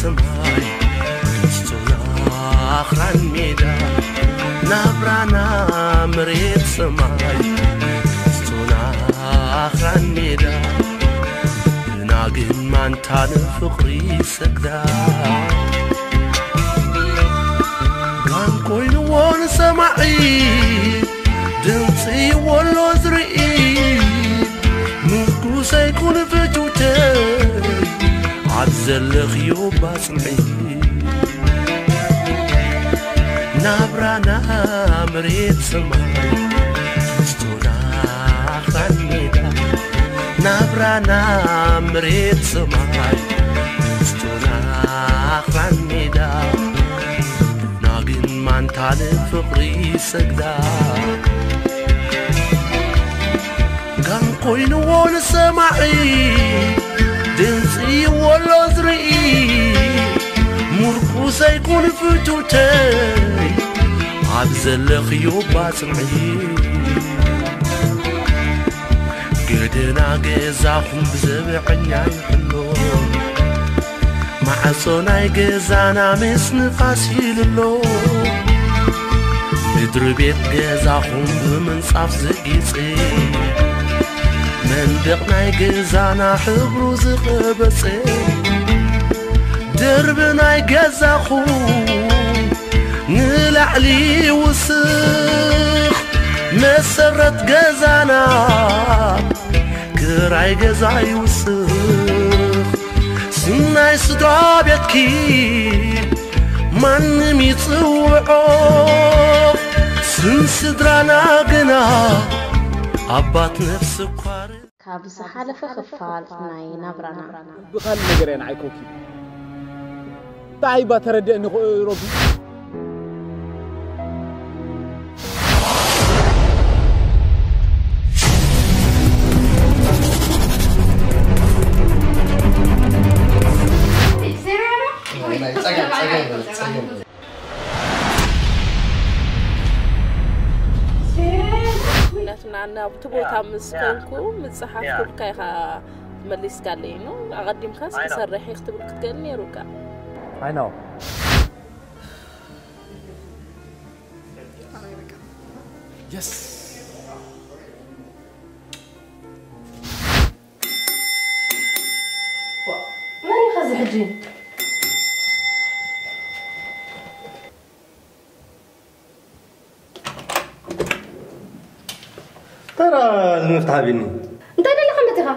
ሰማይ ስቶና ኣኽራን ሜዳ ናብራና መሬት ሰማይ ስቶና ኣኽራን ሜዳ ብና ግን ማንታ ንፍቕሪ ሰግዳ ጋን ኮይንዎ ንሰማዒ ድምፂ ወሎ ዝርኢ ዘለኽዮ ባፅምዒ ናብራና መሬት ሰማይ ስቶና ኣኽራን ሜዳ ናብራና መሬት ሰማይ ስቶና ኣኽራን ሜዳ ናግን ማንታ ንፍቕሪ ሰግዳ ጋን ኮይንዎ ንሰማዒ ድምፂ ወሎ ዝርኢ ሙርኩስ ኣይኩን ፍቱተይ ኣብ ዘለኽዮ ባፅምዒ ገደና ገዛኹም ብዘብዐኛ ይሕሎ ማዕጾ ናይ ገዛና ምስ ንፋስ ይልሎ ምድሪ ቤት ገዛኹም ብምንጻፍ ዘጊጽ መንደቕ ናይ ገዛና ሕብሩ ዝቐበፀ ድርቢ ናይ ገዛኹም ንላዕሊ ውስኽ መሰረት ገዛና ክራይ ገዛ ይውስኽ ስናይ ስድራ ቤትኪ ማንም ይጽውዖ ስም ስድራና ግና ኣባት ነፍሲ ኳር ካብ ዝሓለፈ ክፋል ናይ ናብራና ብኻልእ ነገር እያ ንዓይኮኪ እንታይ ባ ተረድአኒ ሮቢ ናብቲ ቦታ ምስ ኮንኩ ምፅሓፍ ክብካ ኢኻ መሊስካ ኣለይ ኖ ኣቐዲምካ ዝተሰርሐ ክትብል ክትገል ነይሩካ I know. Yes. What? Where are you ترى المفتاح بيني. انت اللي خمتها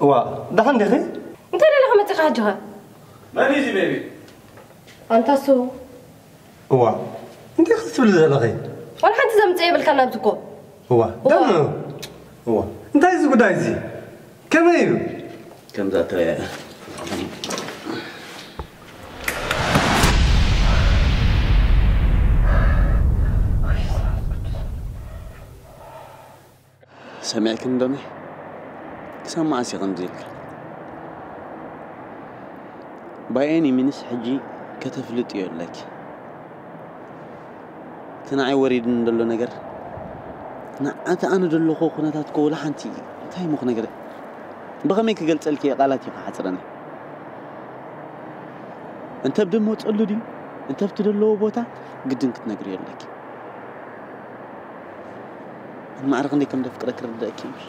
وا دخل دخل انت اللي خمتها حاجها ما نيجي بيبي؟ أنت سو. وا. انت خذت ولا لا غير ولا حد زمت إيه بالكلام بتكو هو؟ دم. هو انت عايز قد عايزي كم ايو كم ذات سمعك اندمي سمع سي غمزيلك بعيني منس حجي كتفلط يقولك تنعي وريد ندلو نجر نعت أنا دلو خو خناتات كولا حنتي እንታይ ሙኽ ነገር ብኸመይ ክገልፀልክ እየ ቃላት እዩ ክሓፅረኒ እንተ ብድመፀሉ ድዩ እንተ ብትደለዎ ቦታ ግድን ክትነግር የለኪ ما أرغني كم دفكر أكرد أكيمش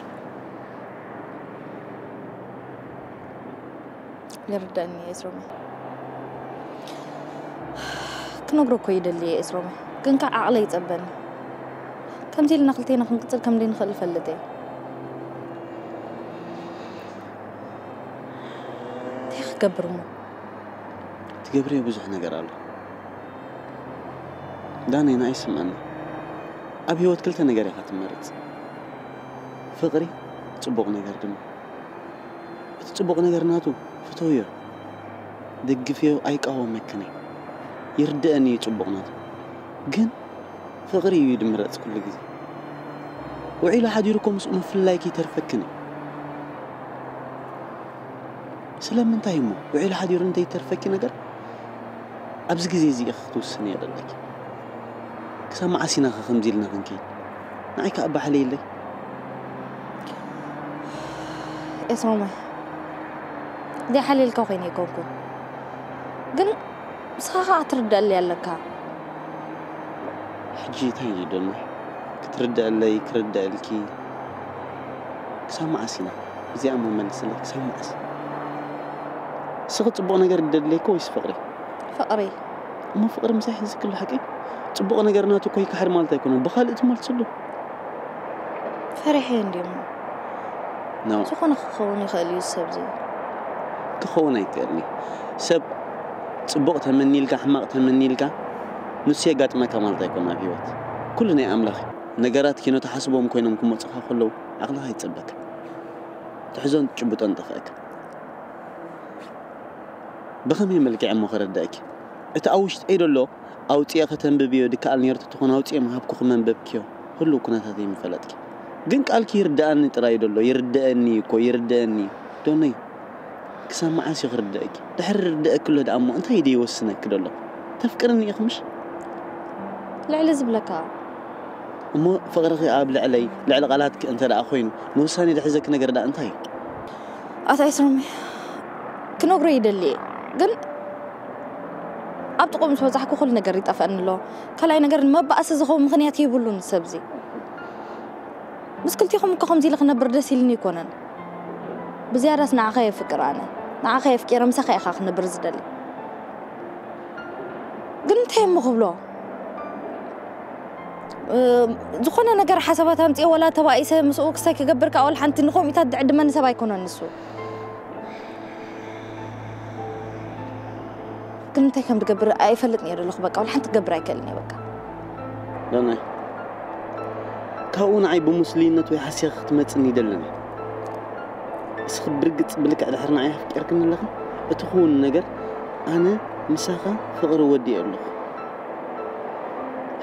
يردأني إسرومي كنو كوي دلي إسرومي كنكع عقلي يتقبل كم تيلي نقلتينا قتل كم دين خلف اللتي. تيخ قبرمو تقبري بزحنا نقر داني نايس منه ኣብ ሂወት ክልተ ነገር ኢኻ ትመርፅ ፍቕሪ ፅቡቕ ነገር ድማ እቲ ፅቡቕ ነገር ናቱ ፍተውዮ ደግፍዮ ኣይቃወመክን ይርድአኒ እዩ ፅቡቕ ናቱ ግን ፍቕሪ እዩ ድምረፅ ኩሉ ግዜ ውዒሉ ሓዲሩኮ ምስኡ ምፍላይኪ ይተርፈክን እዩ ስለምንታይ እሞ ውዒሉ ሓዲሩ እንተይተርፈኪ ነገር ኣብዚ ግዜ እዚ ኢኻ ክትውስን እየ ዘለኪ ክሳብ መዓሲና ኸ ከምዚ ኢልና ክንከይድ ንዓይ ከዓ ባሕለ የለይ እስሮመ ዘይሓሊልካ ኮይነ ይኮንኩን ግን ንስኻ ከዓ ትርድአሊ ኣለካ ሕጂ እንታይ እዩ ደሎ ክትርድአለይ ክርድአልኪ ክሳብ መዓስ ኢና እዚኣ ሞ መልስለይ ክሳብ መዓስ እስኺ ፅቡቕ ነገር ይደለይከ ወይስ ፍቕሪ ፍቕሪ እሞ ፍቕሪ ምሳይ ሕዚ ክሉ ሓቂ ፅቡቕ ነገር ናቱ ኮይ ካሕድ ማለት ኣይኮነን ብካልእ ትመልስሉ ፈሪሐ እንዲሞ ነው ዝኾነ ክኸውን ይኽእል እዩ ሰብ እዚ ክኸውን ኣይክእልኒ ሰብ ፅቡቕ ተመኒ ኢልካ ሕማቕ ተመኒ ኢልካ ንሱ የጋጥመካ ማለት ኣይኮነ ኣብ ሂወት ኩሉ ናይ ኣምላኽ እዩ ነገራት ኪኖ ተሓስቦም ኮይኖም ክመፁኻ ከለዉ ዓቕልኻ ይፅበካ ትሕዞን ትጭብጦን ጥኽአካ ብኸመይ መልክዕ እሞ ክረዳእኪ እቲ ኣብ ውሽጠይ ደሎ ኣውፅአ ከተንብብ እዮ ድከኣል ነርቱ ትኾነ ኣውፅአ ምሃብኩ ክመንበብክዮ ኩሉ ኩነታት ይምፈለጥኪ ግን ቃልኪ ይርድኣኒ ጥራይ ደሎ ይርድአኒ እኮ ይርድአኒ ዶነይ ክሳብ መዓስ እዩ ክርድአኪ ድሕሪ ርድአክ ሎ ደኣ እሞ እንታይ ደ ይወስነኪ ደሎ ተፍቅርኒ ኢኽ ምሽ ልዕሊ ዝብለካ እሞ ፍቕርኺ ኣብ ልዕለይ ልዕሊ ቃላትኪ እንተ ደኣ ኮይኑ ንውሳኔ ድሕዘኪ ነገር ዳ እንታይ እዩ ኣቶ ኣይስሮሚ ክነግሮ ይደሊ እየ ግን ኣብ ጥቑም ምስ በዛሕኩ ኩሉ ነገር ይጠፍአኒ ኣሎ ካልኣይ ነገር ንመባእሲ ዝኸውን ምክንያት ይብሉን ሰብ እዚ ምስ ክልቲኹም እኮ ከምዚ ኢለ ክነብር ደስ ኢልኒ ይኮነን ብዝያዳስ ንዓኸ የፍቅር ኣነ ንዓኸ የፍቂረ ምሳኸ ኢኻ ክነብር ዝደሊ ግን እንታይ እሞ ክብሎ ዝኾነ ነገር ሓሳባት ኣምፅኦ ወላ ተባኢሰ ምስኡ ክሳይ ክገብር ከዓ ወላ ሓንቲ ንከምኢታት ድዕድመኒ ሰብ ኣይኮነን ንሱ ግን እንታይ ከም ትገብር ኣይፈልጥ ነይሩ ኣለኹ በቃ ወላ ሓንቲ ክገብር ኣይክእልን እየ በቃ ዶናይ ካብኡ ንዓይ ብሙስሊነት ወይ ሓሲኻ ክትመፅኒ ይደለኒ እስኺ ብርግፅ ብልክዕ ድሕሪ ንዓይ ኣፍቂርክኒ ኣለኻ እቲ ክውን ነገር ኣነ ምሳኻ ፍቕሪ ወዲእ ኣለኹ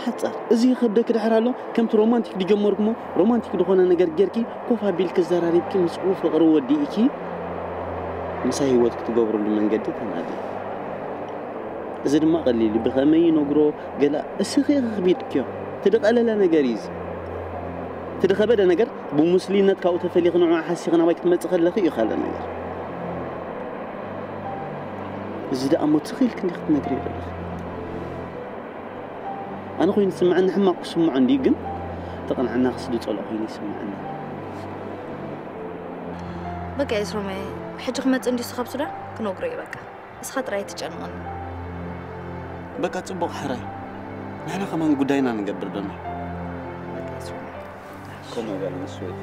ሓፃር እዚ ከብደክ ድሕር ኣሎ ከምቲ ሮማንቲክ ድጀመርኩሞ ሮማንቲክ ዝኾነ ነገር ጌርኪ ኮፍ ኣቢልክ ዘራሪብኪ ምስኡ ፍቕሪ ወዲእኪ ምሳይ ሂወት ክትገብረሉ መንገዲ ተናዲ እዚ ድማ ቀሊል እዩ ብኸመይ ነግሮ ገላ እስኺ ክክቢድክዮ ትድቐለለ ነገር እዩ እዚ ትድኸበደ ነገር ብሙስሊነት ካብኡ ተፈሊኽ ንዑ ሓሲኽ ናባይ ክትመፅእ ከለኺ እዩ ካልእ ነገር እዚ ደኣ ሞ ትኽኢል ክንዲ ክትነግር ዘለኻ ኣነ ኮይኑ ስምዐኒ ሕማቅ ክስምዖ እንዲ ግን ተቐንዐና ክስዲ ፀልኦ ኮይኑ ይስምዐኒ በቃ የስሮመ ሕጂ ክመፅእ እንዲ ስኻብ ሱዳን ክነግሮ እዩ በቃ እስኻ ጥራይ ትጨንቐኒ በቃ ፅቡቕ ሕራይ ንሕና ከማን ጉዳይና ንገብር ዶና በቃ የስሮመ ከምኡ በል ምስ ወይ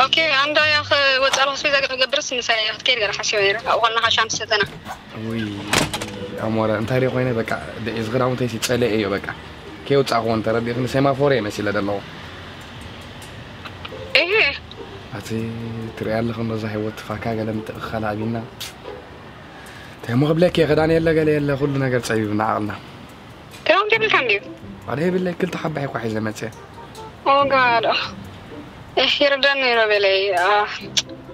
أوكي عندك يا أخي وتعرف في ذاك قبر سنسيات كيف قرحة شوية أو خلنا خشام سنة. وي أمورة أنت هري قوينة بقى ده إزغرام تيسي تلاقيه بقى كيف تعرفون ترى بيخن سيما فوري مسيلة ده لو. ترقال خلنا زحوت فاكا قال انت خال عبينا تهمو قبلك يا غدان يلا قال يلا كلنا قال صعيب من عقلنا. تمام جبت عندي عليه بالله كل تحب حيك وحي تاع أو قال اخ يردني ربلي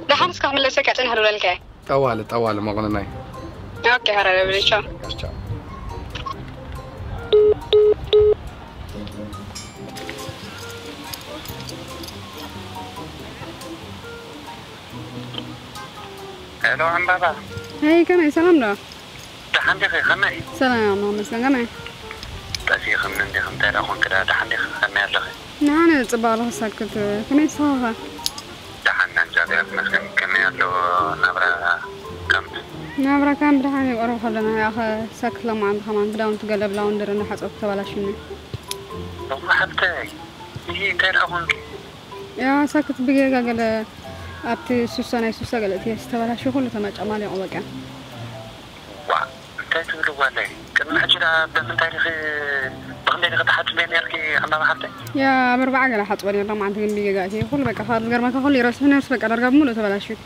ده حمسك عمل لسك عشان هرولك طوال طوال ما قلنا أوكي هرولك شو؟ Hello हम बाबा हे कने سلام दा دحن دقي خمي سلام ماما سلام تأسي خمنا دي خم تارا خون كده دحن دقي خمي أدلقي نعم تبالغ ساكت كمي صاغة دحن نجاد يفمسكن كمي أدلو نبرا كم نبرا كم دحن يقرب خلنا يا أخي ساكت لما عند خمان بداون تقلب لاون درنا حسب تبالا شمي والله حبتاي هي يا ساكت بقى قال ናይ ሱሳ ገለ እቲ ዝተበላሽ ኩሉ ተመጫማሊ ቆበቅያ ዋ እንታይ ትብልዋለይ ቅድሚ ሕጂ ዳ ብምንታይ ዲኺ ብክንደይ ዲኺ ተሓትመ ነርኪ ኣምባባ ሓብተይ ያ ኣብ ኣርባዓ ገለ ሓፅበ ነርና ማዓንቲ ግን ብጌጋ እቲ ኩሉ በቃ ካብ ገርመካ ኩሉ ይረስሕ ነርስ በቃ ዳርጋ ብሙሉእ ተበላሽዩ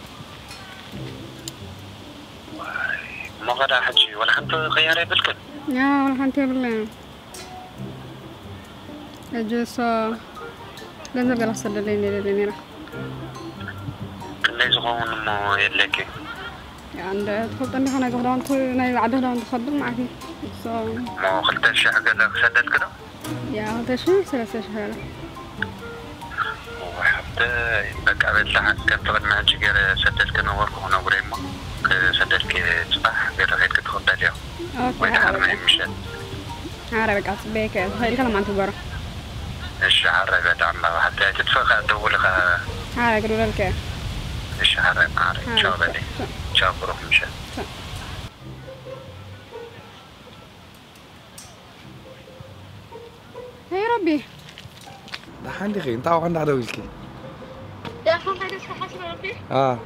እሞ ኸዳ ሕጂ ወላ ሓንቲ ቀያር የብልክን ያ ወላ ሓንቲ የብለ ሕጂ እሶ ገንዘብ ገለ ክሰደለይ ነደለ ነራ ليش غون مو لك يعني تفضل لي أنا غدان كل أنا عدد عند خدم معك ما خلتش حاجة لا خدت كده يا هذا شو ثلاثة شهر وحتى بك عبد لحد كان طبعا ما عادش غير سدد كان ورك هنا وريما سدد كي تصبح غير غير كتخبى ليها وإذا حد ما يمشي عربك عصبيك هاي الكلام عن تجارة الشعر بعد عن الله حتى تتفقى دولها عربك دولك شهرين عاري شو بدي شو بروح مشان هاي ربي ده عندي خير انت عندك هذا ويلكي ده حنك هذا حسب ربي آه.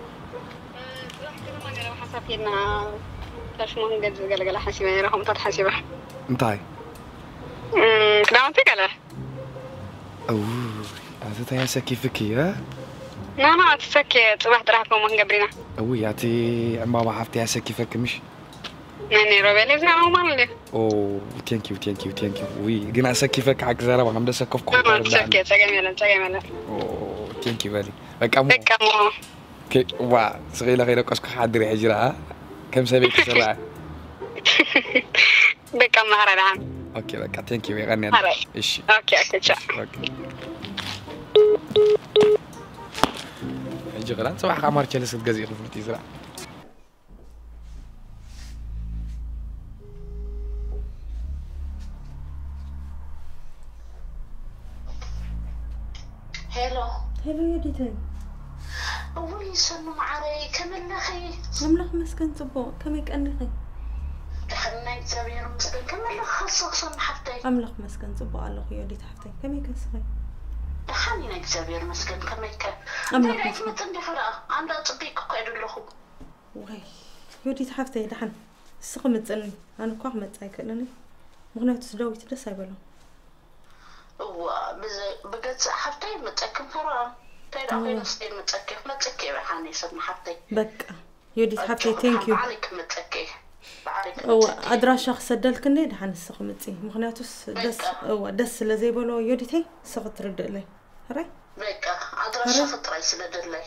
حسب هنا باش مهم قد قال قال حسيبه راهم تتحسبه انتي امم كلامتك على اوه هذا تاع كيفك يا لا ما تسكي صباح تراحكم من قبرنا أو ياتي عمبابا حفتي ياسا كيفك مش؟ ناني روبي ليس أنا ما لي أو ثانك يو ثانك يو ثانك يو وي قنا كيفك حق زرا ما عم سكف كو ما تسكي تجميلا تجميلا أو ثانك يو بالي بقى مو بك مو كي وا صغيرة غير قسك حاضر حجرها كم سبيك سرعه بك ما هرا أوكي بقى ثانك يو يغني أوكي أوكي تشا أوكي. حجي غلان صباح قمر جلس الجزيرة في زرع هلو هلو يا ديتي أولي سنو معري مسكن كم مسكن كمل لخ أملخ مسكن صبو على يا ديت حفتي كم يتزابير مسكن كم يك أملخ مسكن. مسكن متن فرقة عندها طبيق قيد لخو واي يا ديت حفتي دحن السقم تسألني أنا كو أحمد سايكلني مغنية تسدوي تدس يبلو بقت حفتي متأكد فرقة تيدا أوه. في نصي متأكد متأكد بحاني سن حفتي بك يا ديت حفتي ثانك يو بعليك متأكد بعليك هو متأكد أو ادرا شخص سدل كني ده حن السق متي مخناتوس دس أو دس لزي بلو يوديتي سق ترد لي. هري بكا ادرا شخص تري سدد لي.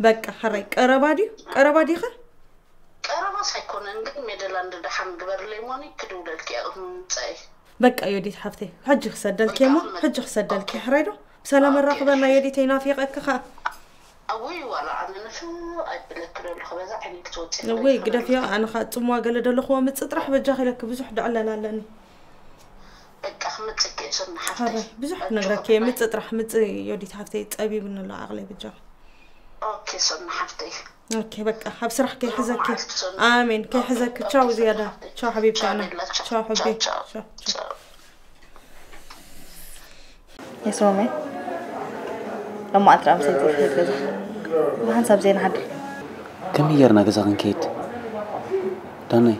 بكا هري قرباديو قربادي خا؟ قربا سايكون انغ ميدلاند ده حن غبر لي موني كدو دلك يا امتي بكا يوديت حفتي. حج خسدل كيما حج خسدل كي هريدو سلام الرقبة ما يوديتي نافيق اكخا وي قدا فيها أنا خاتم واقله دلو خو متطرح بجاخ لك بزح دعلنا لنا بزح نغرك متطرح مت يودي تحفتي طبيب من الله أغلى بجاخ أوكي صن حفتي أوكي بك حب صرح كي حزك. آمين كي حزك. تشاو زيادة. تشاو حبيبتي أنا. تشاو حبيبي. تشاو يا سومي لما اترام سيتي في الفيديو هنسى بزين حد كم يرنا جزا كيت داني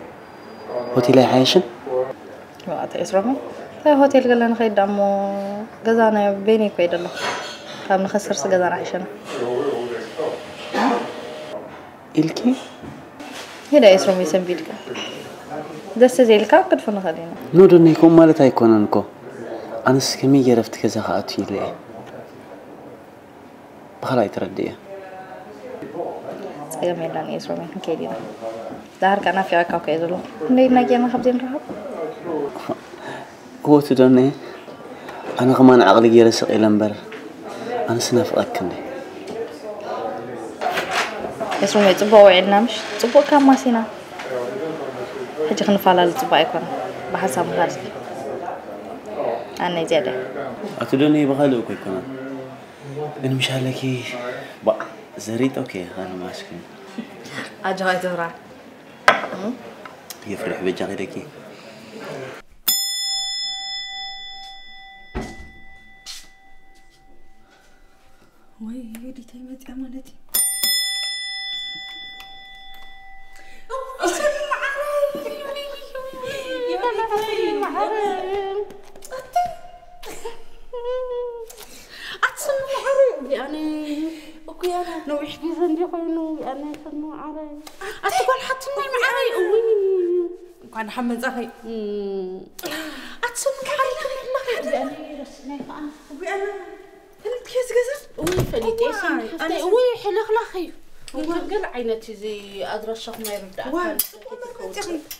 هوتيل عايشن وقت يسومي تا هوتيل قال لنا خيد دمو جزانا بيني كويد الله كم نخسر سجزانا عشان إلكي هدا يسومي سنبيلك دست زيلك قد فنا خلينا نو دوني يكون مالت هيكون أنكو أنس كم يرفت كذا خاطي لي بخلا يترديه iskaga meeldhaan iyo soomeenkeedii daharka anaa fiica kaa kaidalo naynagiana habdin rahab. قوت دوني أنا كمان عقلي جالس إلى مبر أنا سناف أكني اسمه تبوا وعنا مش تبوا كم ما سنا حتى خنف على التبوا يكون بحسب هذا أنا زيادة أتدوني بغالو كي كنا أنا مش على كي زريت أوكي أنا ماسك اجاي دورة. أمم. يفرح بجاري هي ويلي تيمت امانتي يعني وكيانا نوي حبيزة ندي خويا نوي أنا سنو عري. أتقول حتى نوي معاي وي كان حمد زفي أتسنو عري. ما غادي أنا رسمي أنا وأنا فلت كيس كذا وي فلت كيس أنا وي حلا خلاخي وقل عينتي زي أدرى الشيخ ما يرد.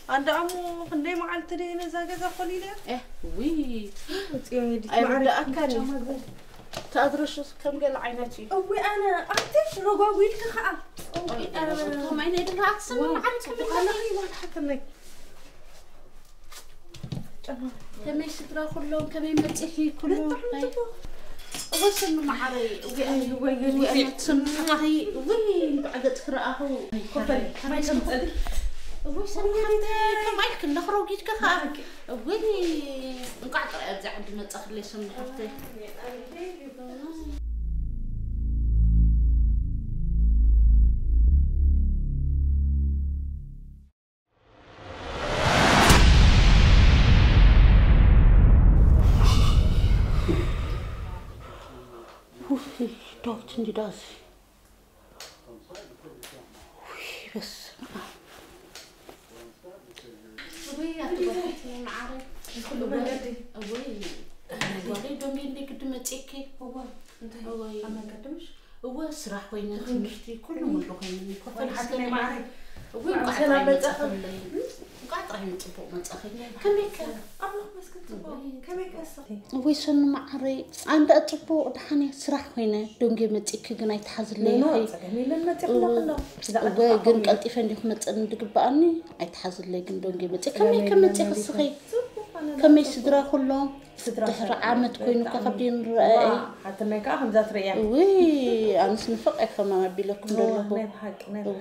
عند أمو خندي مع الترين إذا كذا قليلة إيه وي أي بدأ أكل تأدرش كم قال عينتي أوي أنا أنتش رقاويلك خا كم عيني دلها أحسن من عنك أنا هي واحد حكمني كم يسترا كلهم كم يمتحي كلهم وصل معري وي وي وي أنا تسمع هي وي بعد تقرأه كفري ما يسمع وي سمعت كم عيلك النخرة وجيت كخا وي عندي داسي وي بس وي أتبعتني معري كل بلدي وي وي قدم تيكي هو هو ما قدمش هو سرح وين تمشتي كل مره كاين كفر حتى ما عرف هو قاعد متاخر قاعد راهي نطبق متاخر كميك الله مسكين تطبق كميك اسري ويسن معري عند اطبق دحني سرح وين دونجي متيكي غنا يتحزل لي نو لما تقلق الله وكن قلتي فندي خمت ندقباني ايتحزل لي كن دونجي متيكي كميك متيكي الصغير كمي صدرا كلهم صدرا عامة كوينو كخبرين رأي حتى ما كاهم ذات ريان وي أنا سنفق أكما بلا كم لله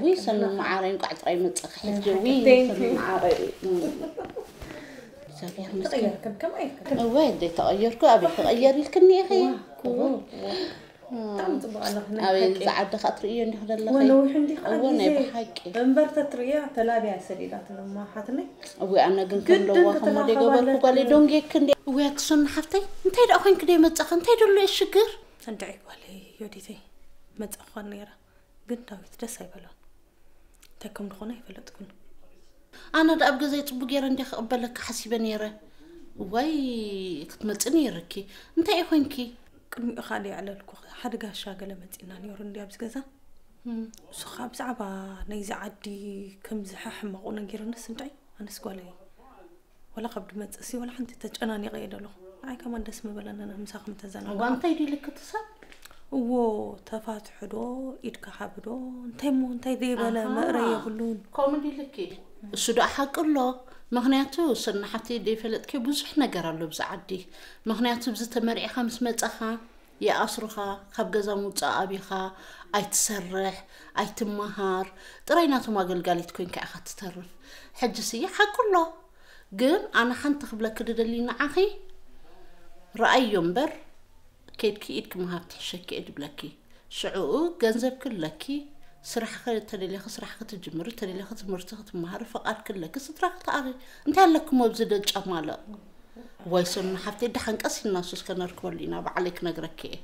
وي سنو معارين قاعد رأي متسخ حجي وي سنو معارين صحيح مسكين كم كم أيكم وي دي تغير كو أبي تغيري لكني أخي ብጣዕሚ ፅቡቅ ኣለክነ ዝዓዲ ከጥርእዮ ንክደለኸ ነዊሕ እንዲኻ ናይ ብሓቂ እምበር ተጥርያ ተላብያ ሰዲዳት ለማሓትነይ እወይ ኣነ ግን ከምለዋ ከምደ ገበርኩ ጓል ዶንጌክ እንደ እወይ ኣክሱን ሓፍተይ እንታይ ደኣ ኮንክ ደይ መፃኸ እንታይ ደሎ እየ ሽግር እንድዒ ጓል ዮዲተይ መፃኸ ነይራ ግን ዳዊት ደስ ኣይበሎን እንታይ ከም ድኾነ ኣይፈለጥኩን ኣነ ዳ ኣብ ገዛይ ፅቡ ገይረ እንደ ክቕበለካ ሓሲበ ነይረ ወይ ክትመፅእ ነይርኪ እንታይ እዩ ኮንኪ ቅድሚኡ ካሊእ ዕለልኩ ሓደ ጋሻ ገለ መፂና ነይሩ እንዲ ኣብዚ ገዛ እሱ ከዓ ብዛዕባ ናይዚ ዓዲ ከምዚ ሕማቑ ነጊርንስ እንታይ ኣነስ ጓለይ ወላ ከብዲ መፅእ ሲ ወላ ሓንቲ ተጨናኒቐ እየ ደለኹ ንዓይ ከማ ደስ መበለና ምሳኹም ተዘና እዋ እንታይ ድልክ ትሰብ እዎ ተፋትሑ ዶ ኢድካ ሓብ ዶ እንታይ ሞ እንታይ ዘይበለ መእረ የብሉን ከምኡ ድልክ እሱ ዳ ሓቂ ኣሎ ምክንያቱ ስና ሓፍቲ ደይፈለጥከ ብዙሕ ነገር ኣሎ ብዚ ዓዲ ምክንያቱ ብዚ ተመሪዕኻ ምስ መፀኻ ይኣስሩኻ ካብ ገዛ ምውፃእ ኣብኻ ኣይትሰርሕ ኣይትመሃር ጥራይ ናቶም ኣገልጋሊት ኮንካ ኢኻ ትተርፍ ሕጂ ስየ ሓቂ ኣሎ ግን ኣነ ሓንቲ ክብለክ ድደሊ ንዓኺ ረኣዮ እምበር ከይድኪ ኢድኪ ምሃብ ትሕሸኪ እየ ድብለኪ ሽዑኡ ገንዘብ ክለኪ صراحة خير تري لي خسر حقت الجمر تري لي خسر مرتخت ما عارف قال كل كسر راح تعرف انت لك مو بزد الجمال ويسن حفتي دحن قص الناس كنركب لينا بعليك نقرك إيه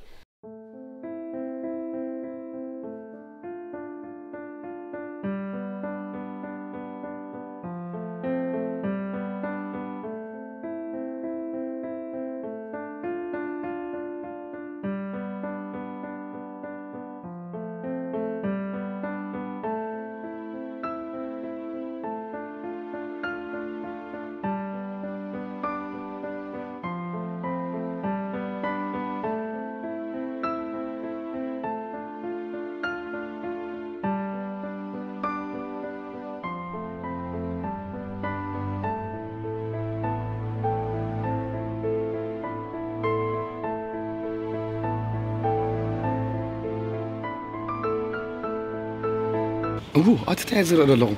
هو أتتعذر إلى لغم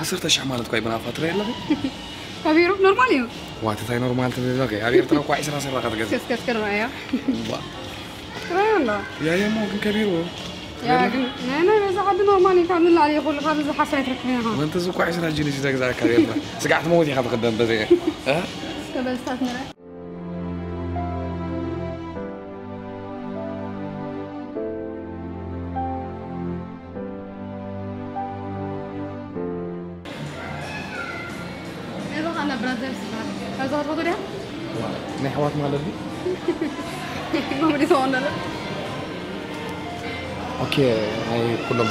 عصرت أش عمالت كوي بنا فترة يلا؟ أبيرو نورمال يو؟ واتتاي نورمال سر لغي أبيرو ترى کس أنا سرقة تجز كس كس كرنا يا. یا يا يا ممكن كبيرو يا لا لا إذا حد نورمال يكمل اللي عليه يقول خلاص إذا حسنا يتركنيها وأنت زو كويس أنا جيني سيدك زاك كريم موتي خاف قدام بزي ها؟ بس تاتنا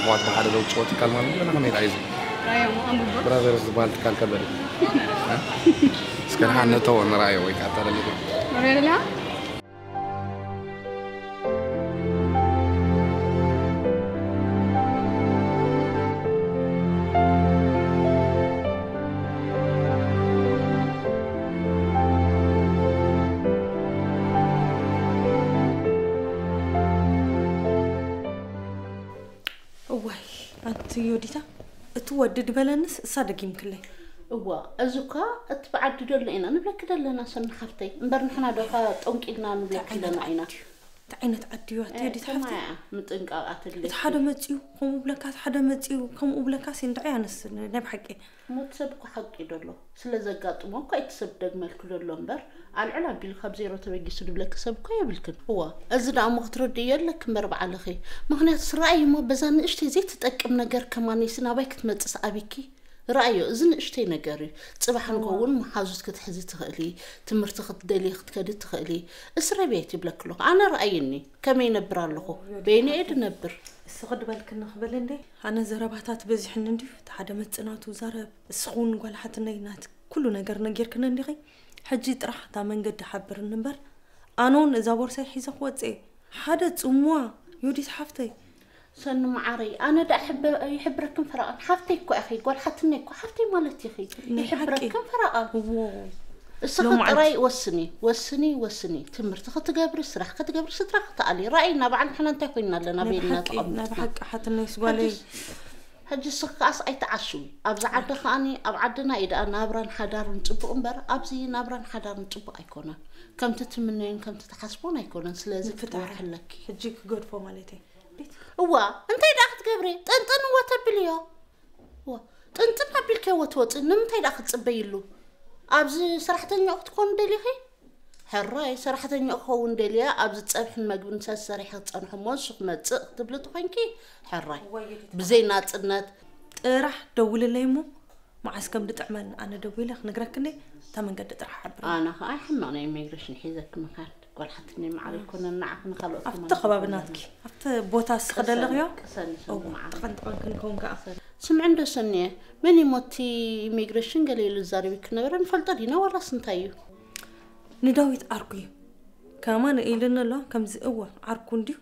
اخوات بحد لو تصوت كلمه أنا ما عايز رايو أمبو براذرز زبال تكال كبر سكر حنا تو أنا رايو ويك عتر اللي مرينا እቲ ወዲ ድበለንስ እሳ ደጊምክለይ እዋ እዚ እኳ እቲ ብዓዲ ደሎ ኢና ንብለክ ዘለና ሰኒ ሓፍተይ እምበር ንሕና ዶኻ ጠንቂልና ንብለክ ኣለና ኢና እቲ ዓይነት ዓዲ እዩ ኣቲ ዮዲት ሓፍቲ ማያ ምጥንቃቃት እቲ ሓደ መፅኡ ከምኡ ብለካ እቲ ሓደ መፅኡ ከምኡ ብለካ ሲ እንታይ ኣነስ ናይ ብሓቂ ሞት ሰብ እኳ ሓቂ ደሎ ስለ ዘጋጥሞ እኳ እቲ ሰብ ደግመልክ ደሎ እምበር ኣልዕል ኣቢሉ ካብ ዜሮ ተበጊሱ ድብለክ ሰብ እኳ የብልክን እዋ እዚ ዳ እሞ ክትረድእ የለክ እምበር በዓልኺ ምክንያቱ ስረኣይ እሞ በዛ ንእሽተይ ዘይትጠቅም ነገር ከማኒስ ናባይ ክትመፅስ ኣቢኪ رأيه زن اشتي نجاري صباح نكون محاجز كتحزي تخلي تمرت خدلي ختكدي تخلي اسرى بيتي بلك له أنا رأيني كم ينبر له بيني ايد نبر سقد بالك نقبل اندي أنا زرباتات بزح ندي تحدى مصناتو زرب سخون قال حتى نينات كل نجر نجر كنا ندي حجي طرح تا منجد حبر نبر انون اذا بورسا حيزه خوצי حدث اموا يودي حفتي ክወፅእ ሓደ ፅሙዋ ዮዲት ሓፍተይ ሰኒ መዓረይ ኣነ ዳ ይሕብረክን ፈረቓን ሓፍተይ እኳ ኢኺ ጓልሓትነይ እኳ ሓፍተይ ማለት ኢኺ ይሕብረክን ፈረቓን እስኺ ጥራይ ወስኒ ወስኒ ወስኒ ትምህርቲ ክትገብሪ ስራሕ ክትገብሪ ስድራ ክትኣሊ ራእይና በዓል ንሕና እንታይ ኮይና ኣለና ቤልና ናይ ተቐምጥና ብሓቂ ሓትነይ ስጓለይ ሕጂ እስኺ ከኣስ ኣይተዓሽዊ ኣብዚ ዓዲ ከዓኒ ኣብ ዓድና እዩ ደኣ ናብራን ሓዳርን ፅቡቅ እምበር ኣብዚ ናብራን ሓዳርን ፅቡቅ ኣይኮነን ከምቲ ትምነዩን ከምቲ ተሓስቦን ኣይኮነን ስለዚ ክትወርሕለኪ ሕጂ ክገድፎ ማለት እየ እዋ እንታይ ዳ ክትገብሪ ጥንጥን እዎ ተብል እዮ እዋ ጥንጥን ኣቢልከ እዎ ትወፅእ ንምንታይ ዳ ክትፅበይሉ ኣብዚ ሰራሕተኛ ክትኮኑ ደሊኺ ሕራይ ሰራሕተኛ ክኸውን ደልያ ኣብዚ ፀብሕን መግብን ሰሰሪሐ ክፀንሑ እሞ ንሱ ክመፅእ ክትብል ትኮንኪ ሕራይ ብዘይ ናፅነት ጥራሕ ደውልለይ እሞ መዓስ ከም ድጥዕመን ኣነ ደው ኢለ ክነግረክኒ እታ መንገዲ ጥራሕ ሓብር ኣነ ከዓ ሕማቅ ናይ ኢሚግሬሽን ሒዘክ ምካድ ጓልሓትኒ መዓር ይኮነን ንዓኹ ንካልኦት ኣብቲ ከባቢ ናትኪ ኣብቲ ቦታ ስክደለኽዮ ጥቐንጥቐን ክንከውን ከዓ ስምዕ እንዶ ሰኒየ መን ሞቲ ኢሚግሬሽን ገለ ኢሉ ዛረቢ ክነበረ ንፈልጦ ዲና ዋላስ እንታይ እዩ ንዳዊት ዓርኩ እዩ ከማን ኢሉን ኣሎ ከምዚ እወ ዓርኩ እንድዩ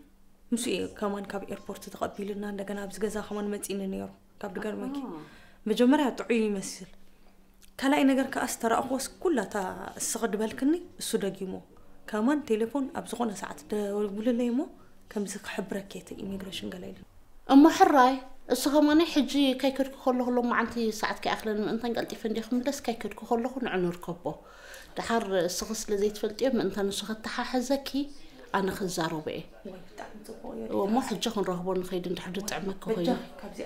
ምስ እዩ ከማን ካብ ኤርፖርት ተቐቢሉና እንደገና ኣብዚ ገዛ ከማን መፂኒ ነይሩ ካብ ድገርመኪ መጀመርያ ጥዑይ ይመስል ካልኣይ ነገር ከዓ ዝተረእኽዎስ ኩላታ እስኺ ድበልክኒ እሱ ደጊሞ كمان تليفون أبزغونا ساعة ساعت بول ليمو كم زك حبرة كيت إيميغريشن قليل أما حراي الصغماني حجي كي كرك خلوه لهم عندي ساعة كي أخلن من أنتن قلتي فندي خمدس كي كرك خلوه نعنور كبو. دحر الصغس لزيت فلتي من أنت الصغة تحاح زكي أنا خزارو بإيه وما حجي رهبون رهبو آه. نخيد نتحدد تعمك خيد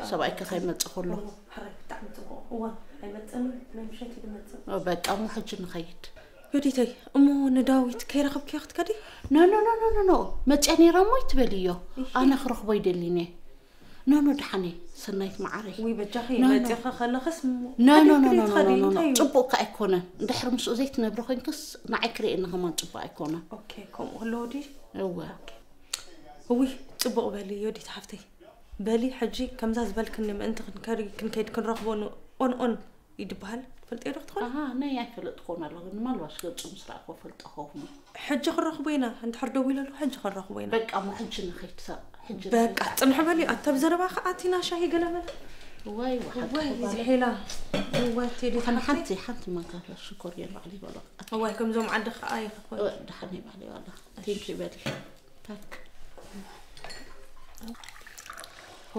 سبعي كخي ما تخلوه حراي بتعمل تقو وان أي متسن نمشي بقى أمو حجي نخيد. يديتي امو نداويت كيرخب كيخت كدي نو نو نو نو نو ما متعني رامو يتبليو أنا خرخ بيدليني نو نو دحني سنيت معري وي بجاخي خلا خسم نو نو نو نو نو نو طبق ايكونا ندحر مسو زيت نبرو ما عكري انها ما طبق ايكونا أوكي كوم هلودي هو وي طبق بالي يودي تحفتي بالي حجي كمزاز بالك نم انت كنكاري كنكيد كنرخبو اون اون يدبال فلتي رو تخون آه نه يا فلت خون الله ما لواش قلت مسرع خو فلت خوفنا حج خرخ بينا عند حر دويل له حج خرخ بينا بقى ما حج نخيت سا حج بقى تنح بالي انت بزربا خاتينا شاهي قلمل واي واي زحيلا واي تيدي خن حنتي حنت ما قال الشكر يلا علي والله واي كم زوم عند خاي خوي دحني علي والله تيجي بالي تاك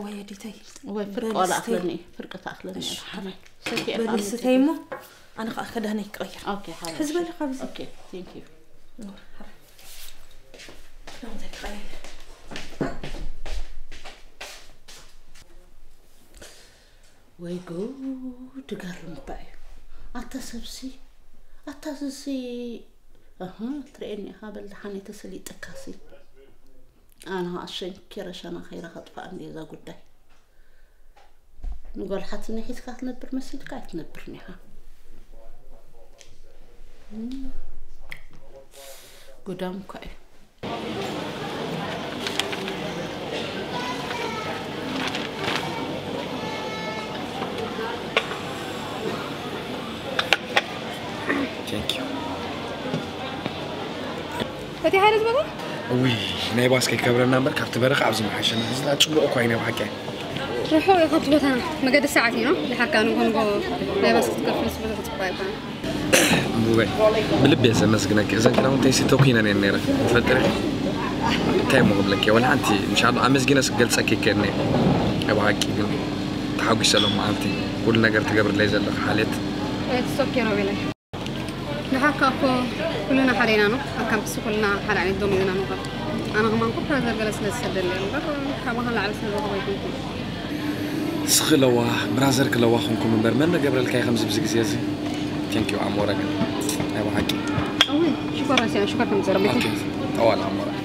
እየ ፍርቂ ተኣኽለኒ እየ ብሓመይ ሰኪ በልስተይ እሞ ኣነ ከዓ ክዳነይ ክቀይር ኦኬ ሓላሽ ሕዚ በለ ካብዚ ኦኬ ቴንክ ዩ ክዳውንተይ ክቀይር ወይ ጉድ ገርም እባ እዩ ኣታ ሰብሲ ኣታ ስሲ ኣህ ትርኤኒ ኢኻ በል ድሓነ ተሰሊጠካሲ ኣነ ኣሸንኪረ ሸና ኸይረ ኸጥፋ እንዴዛ ጉዳይ ንጎልሓትን ሒዝካ ትነብር መሲልካ ኣይትነብር ኒኻ ጉዳም እኳ እዩ Thank you. Wat? እዊ ናይ ባስ ከይከብረና እምበር ካብቲ በረኻ ኣብዚ መሓሸና ህዝና ፅቡቅ እኳ እዩ ናይ ባሓቂ ርሑቕ እዩ ካብቲ ቦታ መገዲ ሰዓት እዩ ኖ ድሓርካ ንጎንጎ ናይ ባስ ክትከፍል ስቦታ ክፅባ ይኮነ እምቡበይ ብልቢ እየ ዘመስግነኪ እዘን ክዳውንተይ ሲ ተኪነን እየን ነይረ ትፈልጥሪ እንታይ እሞ ክብለኪ ወላ ሓንቲ እንሻላ ኣመስጊነ ስገልፀኪ ይከድ ነየ ናይ ባሓቂ ግን ተሓጒሰሎም መዓልቲ ኩሉ ነገር ትገብርለይ ዘለካ ሓልየት ትሶኬ كلنا حرينا نو كان بس كلنا حر عن الدوم لنا نو أنا هم أنكو برا ذا جلس للسد اللي نقر حبها على سد هو يكون سخلوا برازر كلوا خنكم من برمنا قبل الكاي خمس بزق سياسي ثانك يو عمورك. أيوة حكي. شكرا شكرا كم زرمي أوكي أول عمورك.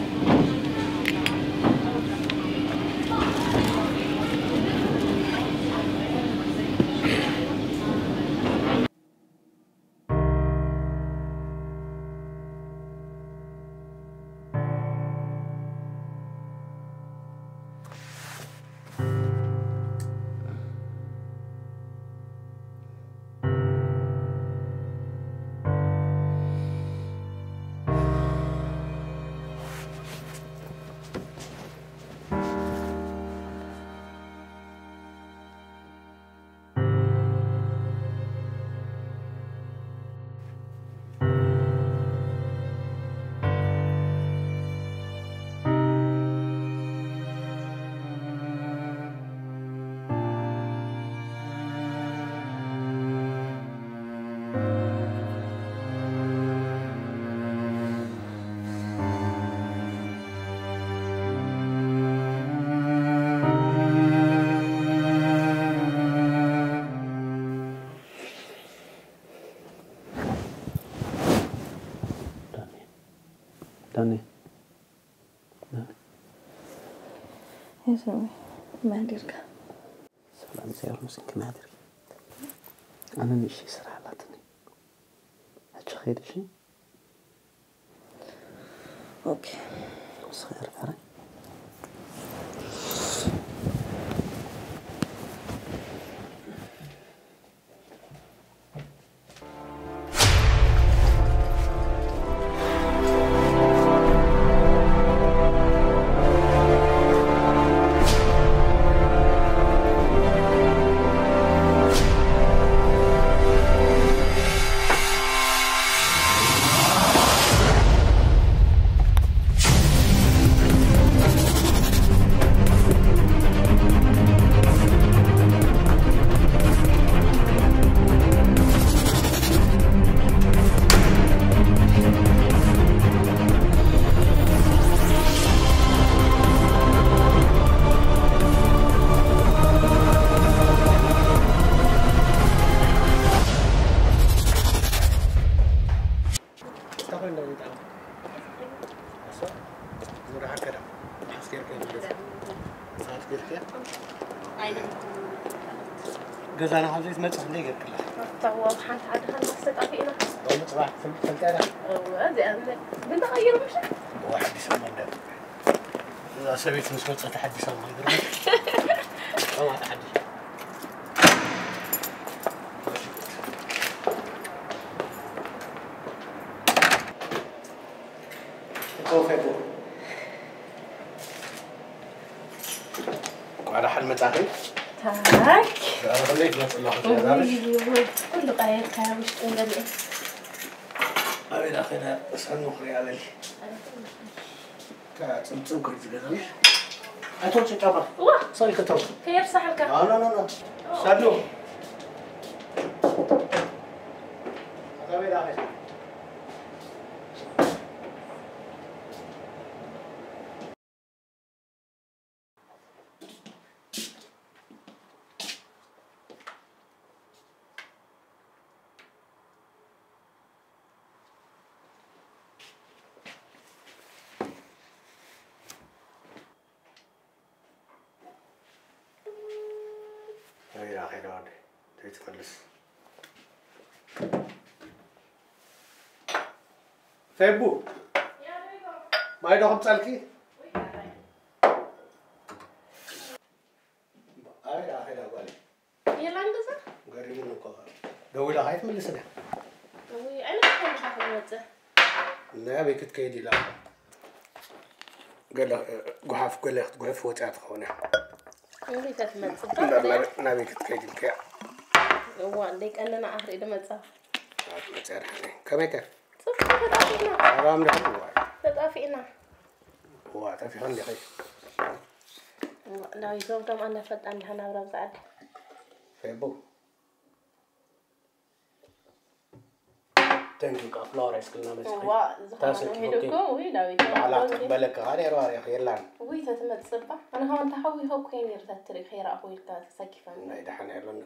اسمعي ما أدرك سلام زي رمسك ما أدري. أنا نشي سرعة لاتني هاتش خير شي؟ ሰበይቲ ምስ መፀት ሓዲስ ነገር ጠማት ሓዲስ ተወፈቁ ቋዳ ሓል መፃኸይ ታክ ክንደይ ትመፅእ ኣለኹ ኩሉ ቀየርካ ውሽጢ እንደልእ ኣበይና ኸይና ሰኑ ክሪኣ كاتم توكل كذا أتوقع كابا صار كتب خير صح الكابا لا لا لا سادو ተይቡ ማይ ዶ ከምፃልኪ ኣበይ ኸዳ ጓል የላን ገዛ ገሪሙን እኮ ደውላ ከይትምልስና ኣይመፅእ ክመፅእ ናበይ ክትከይድ ኢላ ገለ ጉሓፍ ገለ ክትጉሕፍ ወፅያ ትኸውን እያ ናበይ ክትከይድ ኢልከ እያ እዋ እንደይ ቀንና ኣኽሪእ ድመፃ ከመይ ከ حرام لك تطافينا هو تعرفي هون لي لا يزوم تم أنا فت أنا هنا برزعك فيبو تنجيك أفلار إسكلنا بس هو تاسك هيدوكو وي داوي على تقبلك غالي رواري خير لأن وي تتمت صبا أنا هون تحوي هو كين يرتد تريخ خير أخوي تاسك لا إذا حنا يرلنا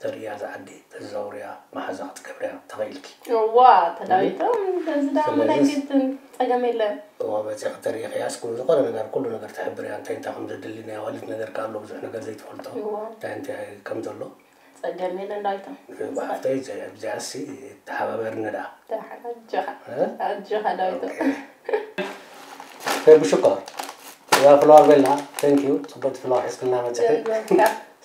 ተርእያ ዝዓዲ ተዘውርያ ማሓዛ ክትገብርያ ተኽኢልኪ እዋ ተዳዊቶም ዝዳ መናይትን ፀገም የለን ወበፂሕ ተርኢ ክያስ ዝኾነ ነገር ኩሉ ነገር ትሕብር እያ እንታይ እንታይ ከም ዘድሊ ናይ ዋልት ነገር ካሎ ብዙሕ ነገር ዘይትፈልጦ እንታይ እንታይ ከም ዘሎ ፀገም የለን ዳዊቶም ብሓፍተይ ብዚኣሲ ተሓባበርኒ ዳ ኣጅኻ ኣጅኻ ዳዊቶም ብሽኮር እዛ ፍለዋር በልና ተንኪዩ ፅቡቅ ፍለዋር ሒዝክልና መፅሒ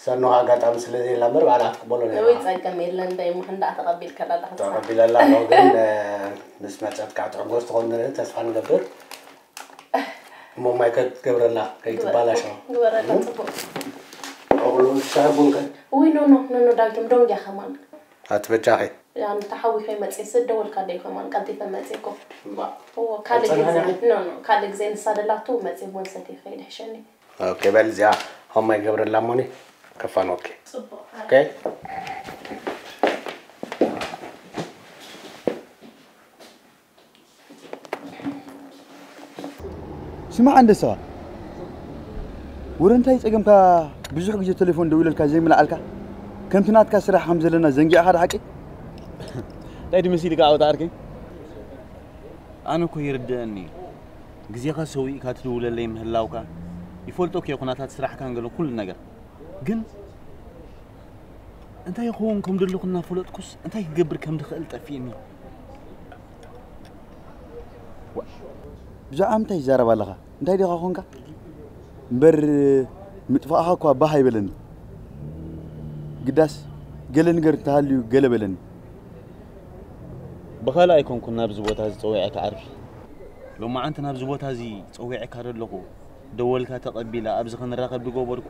ሰኖ አጋጣሚ ስለዘይላበር ባል ኣትቅበሎ ፀገም የለን ደይሙህ እንዳተቐቢልከ ተቐቢለ ኣላኖ ግን ምስ መፀት ካብ ትዕጎስ ትኾን ንርኢ ተስፋ ንገብር እሞ ማይ ከትገብረላ ከይትባላሸ እቕሉ ሻቡን ከ ውይ ኖኖ ኖኖ ዳዊቶም ዶም ያ ኸማን ኣትበጃኺ ተሓዊፈ መፅ ስደወልካ ደ ይኮማን ቀልጢፈ መፅኮ ካልእ ግዜ ካልእ ግዜ ንሳ ደላቱ መፅ እውን ሰት ይኸይድ ሕሸኒ ኦኬ በል እዚኣ ኸማይ ገብረላ ሞኒ። ከፋን ኦኬ ፅቡቅ ኦኬ ስማዕ እንደሰ ወረ እንታይ ፀገምካ ብዙሕ ግዜ ቴሌፎን ደው ኢለልካ ዘይምልዓልካ ከምቲ ናትካ ስራሕ ከም ዘለና ዘንጊዕኻ ድሓቂ እንታይ ድመሲል ኢልካ ኣውጣርኪ ኣነ እኮ ይርድአኒ ግዜኻ ሰዊእካ ትድውለለይ ምህላውካ ይፈልጦ ከ ኩነታት ስራሕካ ንገሎ ኩሉ ነገር ግን እንታይ ይኸውን ከም ደለኹ እናፈለጥኩስ እንታይ ክገብር ከም ዝኽእል ጠፊእኒ ብዛዕባ እንታይ ይዛረብ ኣለኻ እንታይ ዲኻ ኮንካ እምበር ምጥፋእኻ እኳ ባህ ኣይበለኒ ግዳስ ገለ ነገር እንተሃልዩ ገለ በለኒ ብኻልእ ኣይኮንኩን ናብዚ ቦታ እዚ ፀዊዐካ ዓርፊ ሎማዓንቲ ናብዚ ቦታ እዚ ፀዊዐካ ዘለኹ ደወልካ ተቐቢላ ኣብዚ ክንራኸብ ድገበርኩ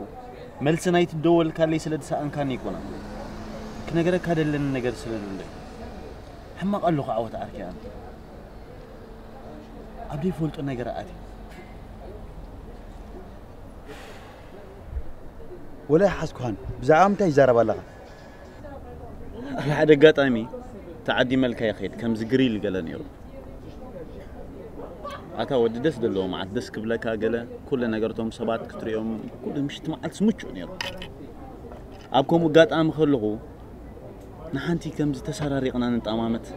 መልሲ ናይቲ ደወልካለይ ስለ ድሰኣንካኒ ይኮነ ክነገረካ ደለኒ ነገር ስለ ደለይ ሕማቕ ኣለኹ ዓወት ዓርኪ ኣነ ኣብ ዘይፈልጦ ነገር ኣትዩ ወላይ ሓስኩኻን ብዛዕባ ምንታይ ይዛረብ ኣለኻ ኣብ ሓደ ኣጋጣሚ ተዓዲመልካ ይኸይድ ከምዚ ግሪል ገለ ነይሩ ኣታ ወዲ ደስ ዘለዎ መዓት ደስ ክብለካ ገለ ኩሉ ነገርቶም ሰባት ክትሪኦም ኩሉ ምሽቲ መዓልቲ ስምቹእ ነይሩ ኣብ ከምኡ ኣጋጣሚ ከለኹ ንሓንቲ ከምዚ ተሰራሪቕና ንጠማመት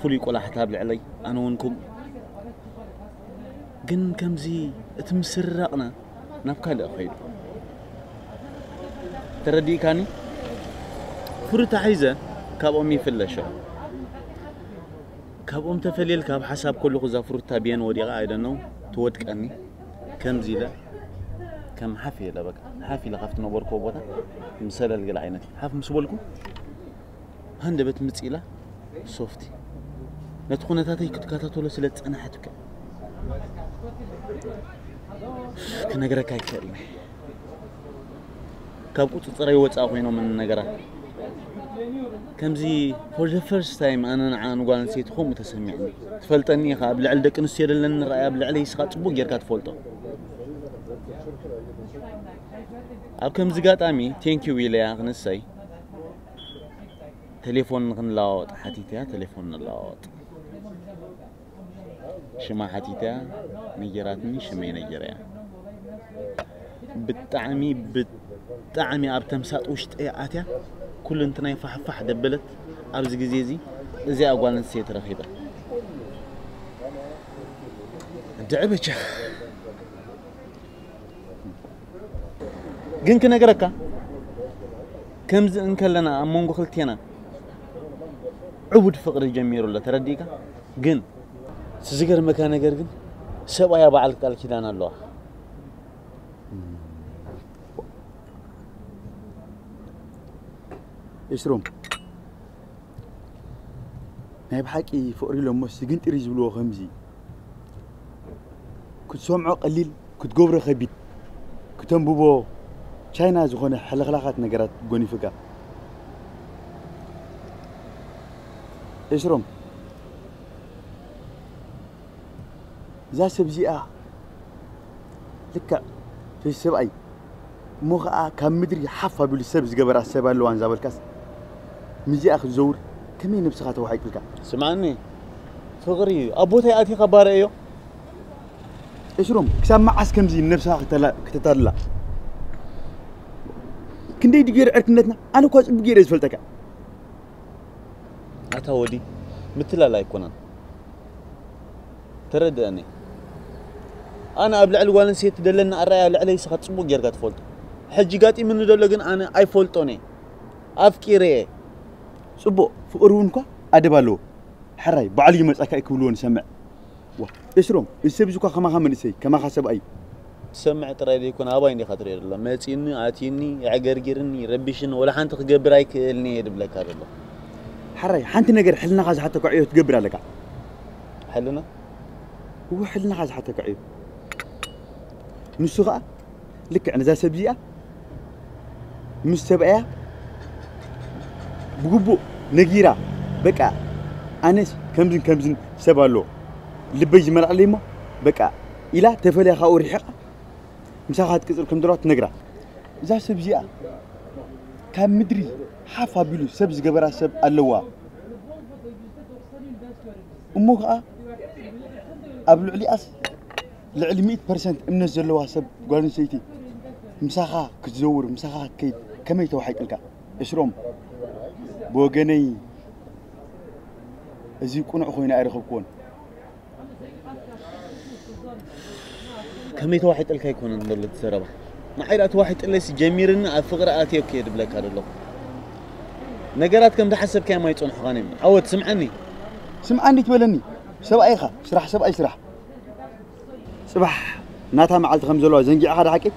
ፍሉይ ቆላሕታ ኣብ ልዕለይ ኣነ እውን ከምኡ ግን ከምዚ እቲ ምስርራቕና ናብ ካልእ ኸይዱ ተረዲእካኒ ፍሩታ ሒዘ ካብኦም ይፍለሾ ካብኦም ተፈልየል ካብ ሓሳብ ከለኹ እዛ ፍሩታ ብየን ወዲቓ ኣይደነው ትወድቀኒ ከምዚ ኢለ ከም ሓፍ ኢለ በቃ ሓፍ ኢለ ካብቲ ነበርክዎ ቦታ ምሰለል ገለ ዓይነት ሓፍ ምስ በልኩ ሃንደበት ምፅ ኢላ ሶፍቲ ነቲ ኩነታተይ ክትከታተሎ ስለ ዝፀናሐት ብከ ክነግረካ ይክእልኒ ካብ ቁፅፅረይ ወፃእ ኮይኖም ነገራት ከምዚ ፎር ዘ ፈርስት ታይም ኣነ ንዓ ንጓል ኣንስተይቲ ከምኡ ተሰሚዕኒ ትፈልጠኒ ኢኻ ኣብ ልዕሊ ደቂ ኣንስትዮ ዘለኒ ንረኣያ ኣብ ልዕሊ ስኻ ፅቡቅ ጌርካ ትፈልጦ ኣብ ከምዚ ጋጣሚ ቴንኪዩ ኢለያ ክንሰይ ቴሌፎን ንክንለዋወጥ ሓቲትያ ቴሌፎን ንለዋወጥ ሽማ ሓቲትያ ነጌራትኒ ሽመይ ነጌረያ ብጣዕሚ ብጣዕሚ ኣብ ተምሳጥ ውሽጢ እያ ኣትያ ኩሉ እንት ናይ ፋሕፋሕ ደበለት ኣብዚ ግዜ እዚ እዚኣ ጓል ኣንስተይቲ ረኺበ ድዕበቻ ግን ክነገረካ ከምዚ እንከለና ኣብ መንጎ ክልቴና ዕቡድ ፍቅሪ ጀሚሩ ኣሎ ተረዲእካ ግን ዝገርመካ ነገር ግን ሰብኣያ በዓል ቃል ኪዳን ኣለዋ يشرم ناي بحقي فقري لما سجن تريز بلو خمزي كنت سمعه قليل كنت جبره خبيت كنت أنبوبه تشاينا زخونة حلقلاقات نجارات جوني فكا يشرم ذا سبزيئة. لك في السبعي. مو خا كم مدري حفا بالسبز قبر السبع لوان زابل كاس. مزي مزيئة خزور كمي نفسها توحيد لك سمعني. فغري أبو تي أتي خبار إيو؟ إيش روم اشرم كساب معس كمزي تلا كتتلا كندي دقير عركنتنا أنا كواس بقير أزفلتك أتاودي مثل لا يكونن ترد أنا أنا أبلع الوالن سيت دلنا الرأي لعلي سخط صبو جرقات فولت. حجي قاتي من دولة أنا أي فولتوني أفكيري. صبوا فقرونكو أدبالو حراي بعلي ما تأكل كلون سمع وا يسرم يسبزوك كما هم سي كما حسب أي سمع ترى يكون ابا أبايني خاطر الله ما تيني عاتيني عجرجرني ربيشن ولا حنت خجبر رايك اللي يدب لك هذا الله حراي حنت نجر حلنا غاز حتى كعيو تجبر لك حلنا هو حلنا غاز حتى كعيو نسخة لك أنا ذا سبزية مستبقية بقبو نجيرة بقى أنس كمزن كمزن سبالو لبي ملع ليما بقى إلى تفلي خاور حق مساحات كثر كم درات نجرة إذا سبزيا كان مدري حافا بيلو سبز جبرا سب اللوا أمك أه أبلع لي أس لعلي مئة برسنت من الزلوا سب قالن سيتي مساحة كتزور مساحة كيد كم يتوحيد لك اشروم بوجني أزي كون أخوينا أرخو كون كمية واحد الكا يكون نضل تسرب ما حيرات واحد إلا سجميرنا أفقر آتي أوكي دبلك هذا لو نجارات كم تحسب كم ما يتون حقاني عود سمعني سمعني تبلني سبع إيخا شرح سبع شرح صباح ناتا معلت خمسة لو زنجي أحد حكي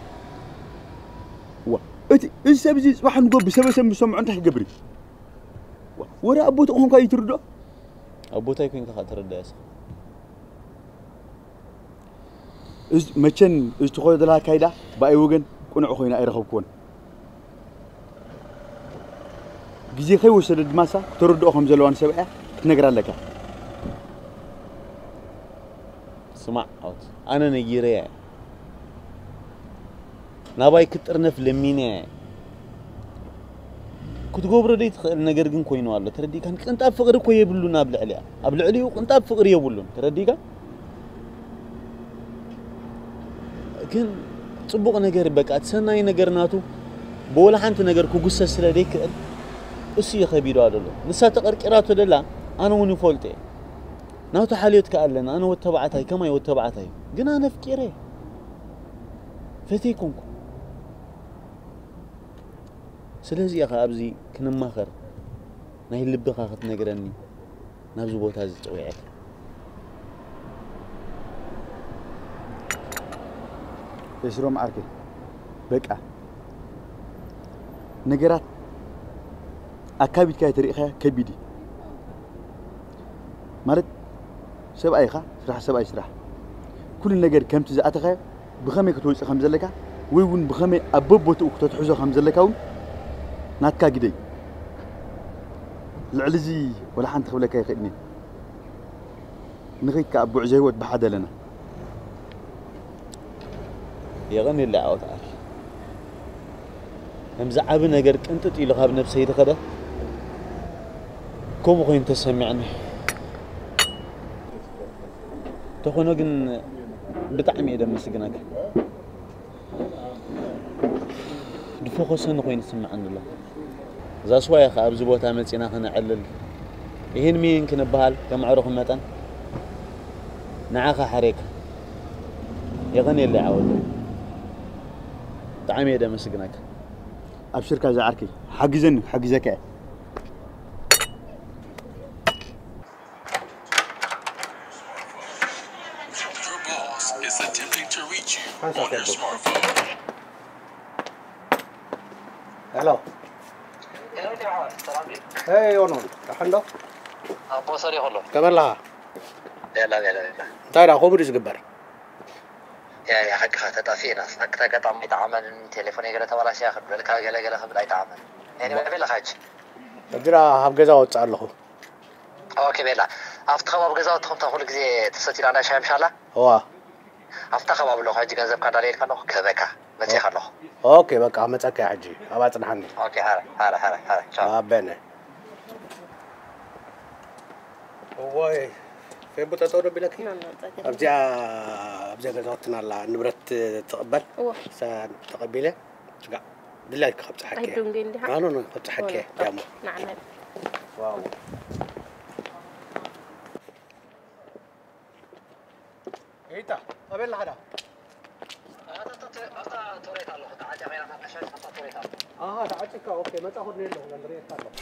وا أنت إيش سبزي صباح نقول بسبب سمع أنت حق قبري እዩ ወደ ኣቦት ኮንካ እዩ ትርድኦ ኣቦታይ ኮንካ ካ ትርዳእ ስ እዚ መቸን እዚ ትኸዶ ዘለካ ካይዳ ብኣይ ወገን ቁኑዕ ኮይና ኣይረኸብክዎን ግዜ ከይወሰደ ድማሳ ክተረድኦ ከም ዘለዋ ንሰብኣያ ክትነግራ ኣለካ ስማዕ ኣውት ኣነ ነጊረ እየ ናባይ ክጥርነፍ ለሚነ እየ ክትገብሮ ደይ ትኽእል ነገር ግን ኮይኑ ኣሎ ተረዲእካ ቅንጣብ ፍቅሪ እኮ የብሉን ኣብ ልዕሊያ ኣብ ልዕሊኡ ቅንጣብ ፍቅሪ የብሉን ተረዲእካ ግን ፅቡቕ ነገር በቃ እቲ ሰናይ ነገር ናቱ ብወላ ሓንቲ ነገር ክጉሰስ ስለ ደይክእል እሱ እዩ ከቢዱ ኣሎ ንሳ ተቐርቂራቶ ደላ ኣነ እውን ይፈልጦ እየ ናቱ ሓልዮት ከ ኣለና ኣነ ወድ ተባዕታይ ከማይ ወድ ተባዕታይ ግን ኣነ ፍቂረ ፈተይ ኮንኩ ስለዚ ኢኻ ኣብዚ ክንማኸር ናይ ልብኻ ክትነግረኒ ናብዚ ቦታ እዚ ፀዊዐካ የስሮም ዓርኬ በቃ ነገራት ኣካቢድካ ተሪእኻ ከቢድ እዩ ማለት ሰብኣይ ኢኻ ስራሕ ሰብኣይ ስራሕ ኩሉ ነገር ከምቲ ዝኣተኻዮ ብኸመይ ክትወፅእ ከም ዘለካ ወይ እውን ብኸመይ ኣብ በቦትኡ ክተትሕዞ ከም ዘለካ እውን ናትካ ግደይ ልዕሊ እዚ ወላ ሓንቲ ክብለካ ይኽእልኒ ንኸይድካ ኣብ ጉዕዞ ህይወት ብሓደ ኣለና የቐን የለ ዓወት ዓር ከምዚ ዓብ ነገር ቅንጥጥ ኢሉ ካብ ነብሰይ ድኸደ ከምኡ ኮይኑ ተሰሚዐኒ እንተኾነ ግን ብጣዕሚ እየ ደመስግነካ ድፎኸሰኒ ኮይኑ ይስምዐኒ ኣሎ እዛ ስዋያ ከዓ ኣብዚ ቦታ መፂና ክነዕልል ይህን ሚን ክንበሃል ከምዕሩኹ መጠን ንዓኻ ሓሬካ የቐን የለ ዓወት ብጣዕሚ እየ ደመስግነካ ኣብሽርካ ዝዓርኪ ሓግዘኒ ሓግዘካ እየ كمان لها يلا يلا يلا طيب خبر جبار يا يا حق خاتت أسينا سكت قطع ما يتعامل من تليفوني قلت ولا شيء أخذ بالك قال قال خبر يتعامل. يعني ما بيلا حاج بدرا هب جزا وتعال له. أوكي بيلا. أفتح هب جزا وتخم تقول كذي تسجل أنا شيء إن شاء الله؟ هو. أفتح هب له حاج جزا كان دليل كانوا كذاك. ما تيخلو أوكي بقى. ما تكى حجي. أبى تنحني أوكي هلا هلا هلا هلا شاء الله. بينه ቦታ ተወረብ ኢለኪ ኣብዚኣ ኣብዚኣ ገዛወትና ኣላ ንብረት ትቕበል ተቐቢለ ስጋዕ ድላይ ካብ ፀሓኪ ኣነ ኖ ካብ ፀሓኪ ዳሞ ዋው ጌታ ኣበየላ ሓዳ ተዓጭካ ኦኬ መፃ ኩድ ነየለኹ ንሪኤካ ኣለኹ